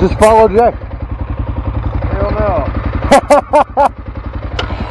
Just follow Jack. Hell no.